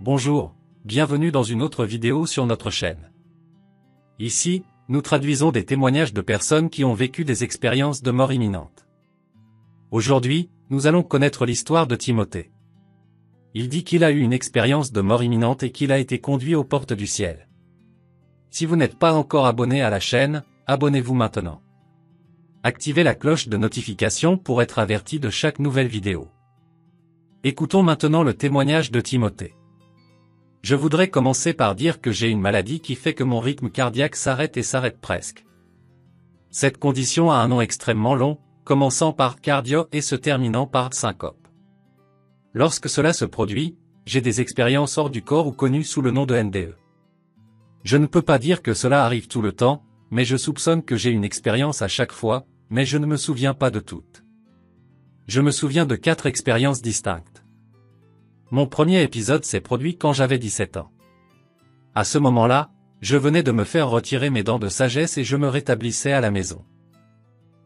Bonjour, bienvenue dans une autre vidéo sur notre chaîne. Ici, nous traduisons des témoignages de personnes qui ont vécu des expériences de mort imminente. Aujourd'hui, nous allons connaître l'histoire de Timothée. Il dit qu'il a eu une expérience de mort imminente et qu'il a été conduit aux portes du ciel. Si vous n'êtes pas encore abonné à la chaîne, abonnez-vous maintenant. Activez la cloche de notification pour être averti de chaque nouvelle vidéo. Écoutons maintenant le témoignage de Timothée. Je voudrais commencer par dire que j'ai une maladie qui fait que mon rythme cardiaque s'arrête et s'arrête presque. Cette condition a un nom extrêmement long, commençant par cardio et se terminant par syncope. Lorsque cela se produit, j'ai des expériences hors du corps ou connues sous le nom de NDE. Je ne peux pas dire que cela arrive tout le temps, mais je soupçonne que j'ai une expérience à chaque fois, mais je ne me souviens pas de toutes. Je me souviens de quatre expériences distinctes. Mon premier épisode s'est produit quand j'avais 17 ans. À ce moment-là, je venais de me faire retirer mes dents de sagesse et je me rétablissais à la maison.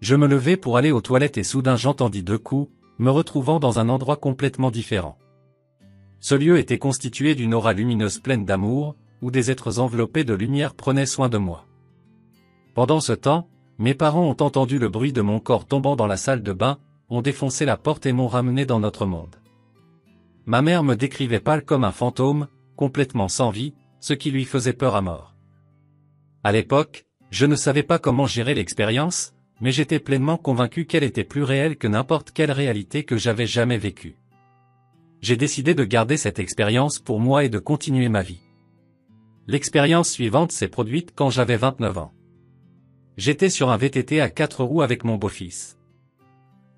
Je me levais pour aller aux toilettes et soudain j'entendis deux coups, me retrouvant dans un endroit complètement différent. Ce lieu était constitué d'une aura lumineuse pleine d'amour, où des êtres enveloppés de lumière prenaient soin de moi. Pendant ce temps, mes parents ont entendu le bruit de mon corps tombant dans la salle de bain, ont défoncé la porte et m'ont ramené dans notre monde. Ma mère me décrivait pâle comme un fantôme, complètement sans vie, ce qui lui faisait peur à mort. À l'époque, je ne savais pas comment gérer l'expérience, mais j'étais pleinement convaincu qu'elle était plus réelle que n'importe quelle réalité que j'avais jamais vécue. J'ai décidé de garder cette expérience pour moi et de continuer ma vie. L'expérience suivante s'est produite quand j'avais 29 ans. J'étais sur un VTT à quatre roues avec mon beau-fils.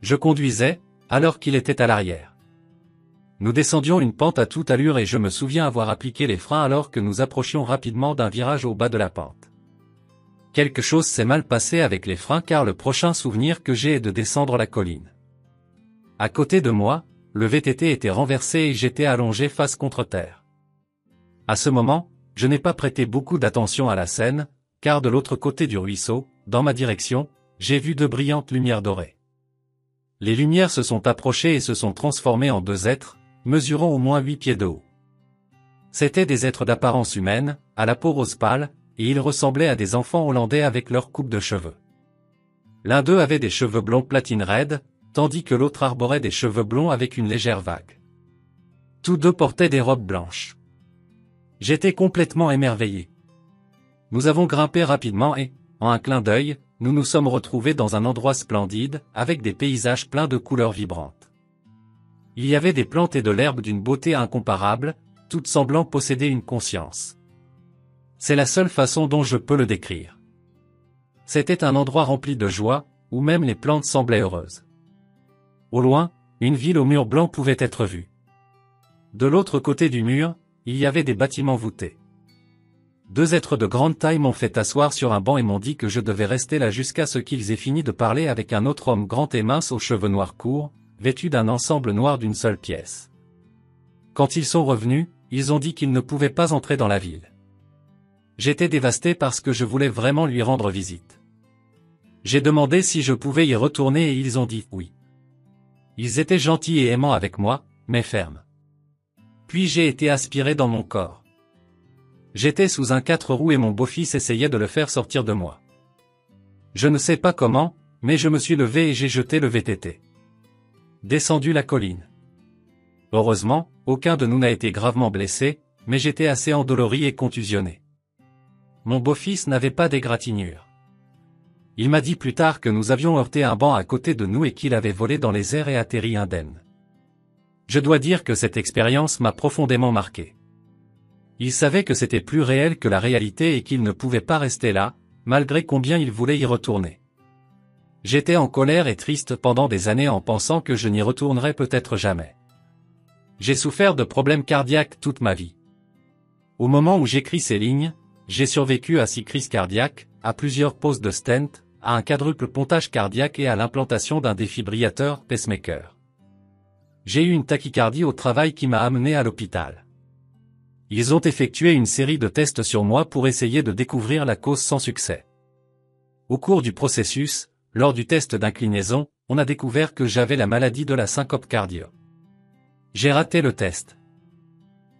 Je conduisais, alors qu'il était à l'arrière. Nous descendions une pente à toute allure et je me souviens avoir appliqué les freins alors que nous approchions rapidement d'un virage au bas de la pente. Quelque chose s'est mal passé avec les freins car le prochain souvenir que j'ai est de descendre la colline. À côté de moi, le VTT était renversé et j'étais allongé face contre terre. À ce moment, je n'ai pas prêté beaucoup d'attention à la scène, car de l'autre côté du ruisseau, dans ma direction, j'ai vu de brillantes lumières dorées. Les lumières se sont approchées et se sont transformées en deux êtres, mesurant au moins 8 pieds de haut. C'étaient des êtres d'apparence humaine, à la peau rose pâle, et ils ressemblaient à des enfants hollandais avec leur coupe de cheveux. L'un d'eux avait des cheveux blonds platine raides, tandis que l'autre arborait des cheveux blonds avec une légère vague. Tous deux portaient des robes blanches. J'étais complètement émerveillé. Nous avons grimpé rapidement et, en un clin d'œil, nous nous sommes retrouvés dans un endroit splendide, avec des paysages pleins de couleurs vibrantes. Il y avait des plantes et de l'herbe d'une beauté incomparable, toutes semblant posséder une conscience. C'est la seule façon dont je peux le décrire. C'était un endroit rempli de joie, où même les plantes semblaient heureuses. Au loin, une ville au mur blanc pouvait être vue. De l'autre côté du mur, il y avait des bâtiments voûtés. Deux êtres de grande taille m'ont fait asseoir sur un banc et m'ont dit que je devais rester là jusqu'à ce qu'ils aient fini de parler avec un autre homme grand et mince aux cheveux noirs courts, vêtus d'un ensemble noir d'une seule pièce. Quand ils sont revenus, ils ont dit qu'ils ne pouvaient pas entrer dans la ville. J'étais dévasté parce que je voulais vraiment lui rendre visite. J'ai demandé si je pouvais y retourner et ils ont dit oui. Ils étaient gentils et aimants avec moi, mais fermes. Puis j'ai été aspiré dans mon corps. J'étais sous un quatre roues et mon beau-fils essayait de le faire sortir de moi. Je ne sais pas comment, mais je me suis levé et j'ai jeté le VTT descendu la colline. Heureusement, aucun de nous n'a été gravement blessé, mais j'étais assez endolori et contusionné. Mon beau-fils n'avait pas d'égratignure. Il m'a dit plus tard que nous avions heurté un banc à côté de nous et qu'il avait volé dans les airs et atterri indemne. Je dois dire que cette expérience m'a profondément marqué. Il savait que c'était plus réel que la réalité et qu'il ne pouvait pas rester là, malgré combien il voulait y retourner. J'étais en colère et triste pendant des années en pensant que je n'y retournerais peut-être jamais. J'ai souffert de problèmes cardiaques toute ma vie. Au moment où j'écris ces lignes, j'ai survécu à six crises cardiaques, à plusieurs poses de stent, à un quadruple pontage cardiaque et à l'implantation d'un défibrillateur pacemaker. J'ai eu une tachycardie au travail qui m'a amené à l'hôpital. Ils ont effectué une série de tests sur moi pour essayer de découvrir la cause sans succès. Au cours du processus, lors du test d'inclinaison, on a découvert que j'avais la maladie de la syncope cardio. J'ai raté le test.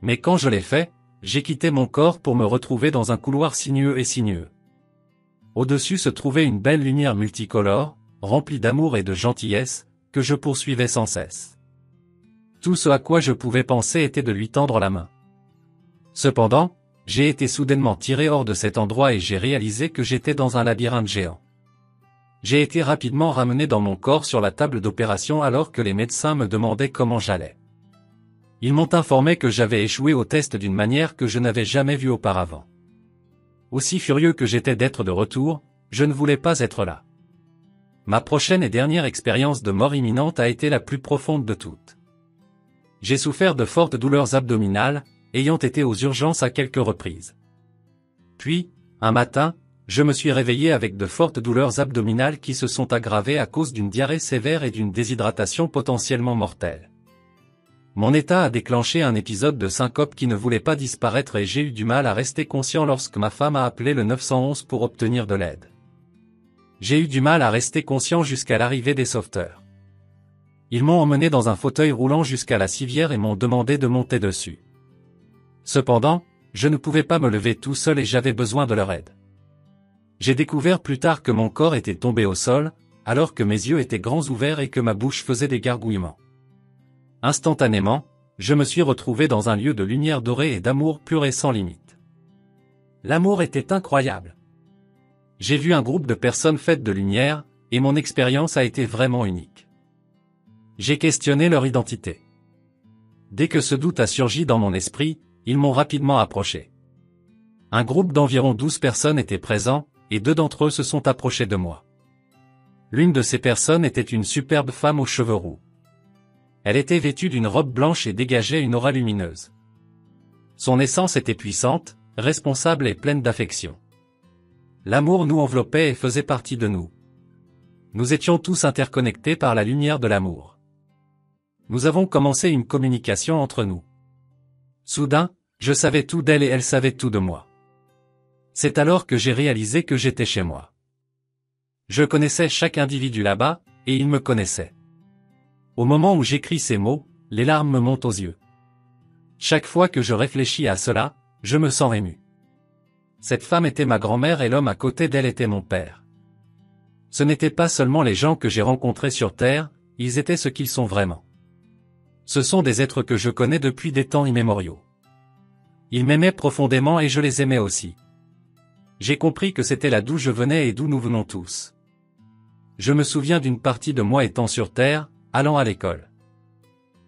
Mais quand je l'ai fait, j'ai quitté mon corps pour me retrouver dans un couloir sinueux et sinueux. Au-dessus se trouvait une belle lumière multicolore, remplie d'amour et de gentillesse, que je poursuivais sans cesse. Tout ce à quoi je pouvais penser était de lui tendre la main. Cependant, j'ai été soudainement tiré hors de cet endroit et j'ai réalisé que j'étais dans un labyrinthe géant. J'ai été rapidement ramené dans mon corps sur la table d'opération alors que les médecins me demandaient comment j'allais. Ils m'ont informé que j'avais échoué au test d'une manière que je n'avais jamais vue auparavant. Aussi furieux que j'étais d'être de retour, je ne voulais pas être là. Ma prochaine et dernière expérience de mort imminente a été la plus profonde de toutes. J'ai souffert de fortes douleurs abdominales, ayant été aux urgences à quelques reprises. Puis, un matin, je me suis réveillé avec de fortes douleurs abdominales qui se sont aggravées à cause d'une diarrhée sévère et d'une déshydratation potentiellement mortelle. Mon état a déclenché un épisode de syncope qui ne voulait pas disparaître et j'ai eu du mal à rester conscient lorsque ma femme a appelé le 911 pour obtenir de l'aide. J'ai eu du mal à rester conscient jusqu'à l'arrivée des sauveteurs. Ils m'ont emmené dans un fauteuil roulant jusqu'à la civière et m'ont demandé de monter dessus. Cependant, je ne pouvais pas me lever tout seul et j'avais besoin de leur aide. J'ai découvert plus tard que mon corps était tombé au sol, alors que mes yeux étaient grands ouverts et que ma bouche faisait des gargouillements. Instantanément, je me suis retrouvé dans un lieu de lumière dorée et d'amour pur et sans limite. L'amour était incroyable. J'ai vu un groupe de personnes faites de lumière, et mon expérience a été vraiment unique. J'ai questionné leur identité. Dès que ce doute a surgi dans mon esprit, ils m'ont rapidement approché. Un groupe d'environ douze personnes était présent, et deux d'entre eux se sont approchés de moi. L'une de ces personnes était une superbe femme aux cheveux roux. Elle était vêtue d'une robe blanche et dégageait une aura lumineuse. Son essence était puissante, responsable et pleine d'affection. L'amour nous enveloppait et faisait partie de nous. Nous étions tous interconnectés par la lumière de l'amour. Nous avons commencé une communication entre nous. Soudain, je savais tout d'elle et elle savait tout de moi. C'est alors que j'ai réalisé que j'étais chez moi. Je connaissais chaque individu là-bas, et il me connaissait. Au moment où j'écris ces mots, les larmes me montent aux yeux. Chaque fois que je réfléchis à cela, je me sens ému. Cette femme était ma grand-mère et l'homme à côté d'elle était mon père. Ce n'étaient pas seulement les gens que j'ai rencontrés sur Terre, ils étaient ce qu'ils sont vraiment. Ce sont des êtres que je connais depuis des temps immémoriaux. Ils m'aimaient profondément et je les aimais aussi. J'ai compris que c'était là d'où je venais et d'où nous venons tous. Je me souviens d'une partie de moi étant sur Terre, allant à l'école.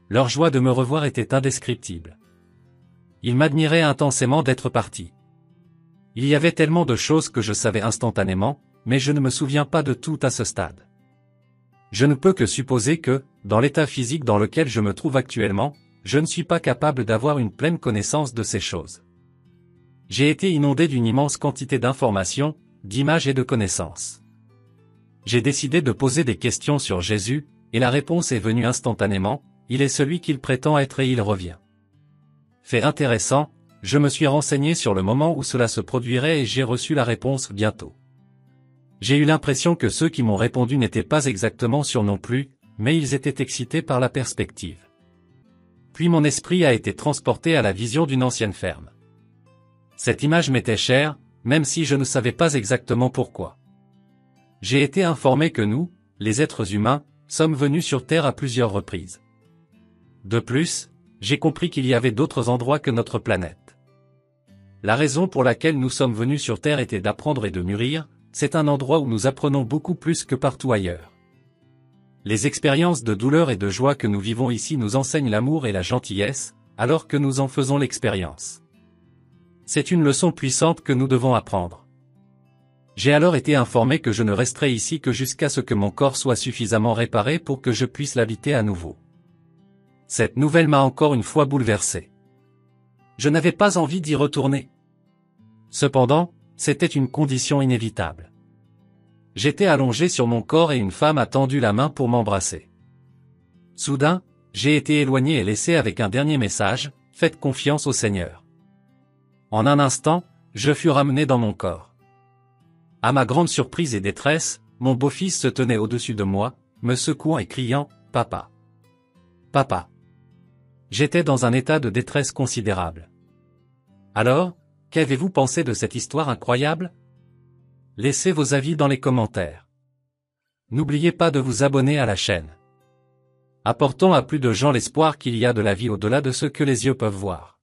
Leur joie de me revoir était indescriptible. Ils m'admiraient intensément d'être parti. Il y avait tellement de choses que je savais instantanément, mais je ne me souviens pas de tout à ce stade. Je ne peux que supposer que, dans l'état physique dans lequel je me trouve actuellement, je ne suis pas capable d'avoir une pleine connaissance de ces choses. J'ai été inondé d'une immense quantité d'informations, d'images et de connaissances. J'ai décidé de poser des questions sur Jésus, et la réponse est venue instantanément, il est celui qu'il prétend être et il revient. Fait intéressant, je me suis renseigné sur le moment où cela se produirait et j'ai reçu la réponse bientôt. J'ai eu l'impression que ceux qui m'ont répondu n'étaient pas exactement sûrs non plus, mais ils étaient excités par la perspective. Puis mon esprit a été transporté à la vision d'une ancienne ferme. Cette image m'était chère, même si je ne savais pas exactement pourquoi. J'ai été informé que nous, les êtres humains, sommes venus sur Terre à plusieurs reprises. De plus, j'ai compris qu'il y avait d'autres endroits que notre planète. La raison pour laquelle nous sommes venus sur Terre était d'apprendre et de mûrir, c'est un endroit où nous apprenons beaucoup plus que partout ailleurs. Les expériences de douleur et de joie que nous vivons ici nous enseignent l'amour et la gentillesse, alors que nous en faisons l'expérience. C'est une leçon puissante que nous devons apprendre. J'ai alors été informé que je ne resterai ici que jusqu'à ce que mon corps soit suffisamment réparé pour que je puisse l'habiter à nouveau. Cette nouvelle m'a encore une fois bouleversé. Je n'avais pas envie d'y retourner. Cependant, c'était une condition inévitable. J'étais allongé sur mon corps et une femme a tendu la main pour m'embrasser. Soudain, j'ai été éloigné et laissé avec un dernier message, faites confiance au Seigneur. En un instant, je fus ramené dans mon corps. À ma grande surprise et détresse, mon beau-fils se tenait au-dessus de moi, me secouant et criant, Papa. Papa. J'étais dans un état de détresse considérable. Alors, qu'avez-vous pensé de cette histoire incroyable? Laissez vos avis dans les commentaires. N'oubliez pas de vous abonner à la chaîne. Apportons à plus de gens l'espoir qu'il y a de la vie au-delà de ce que les yeux peuvent voir.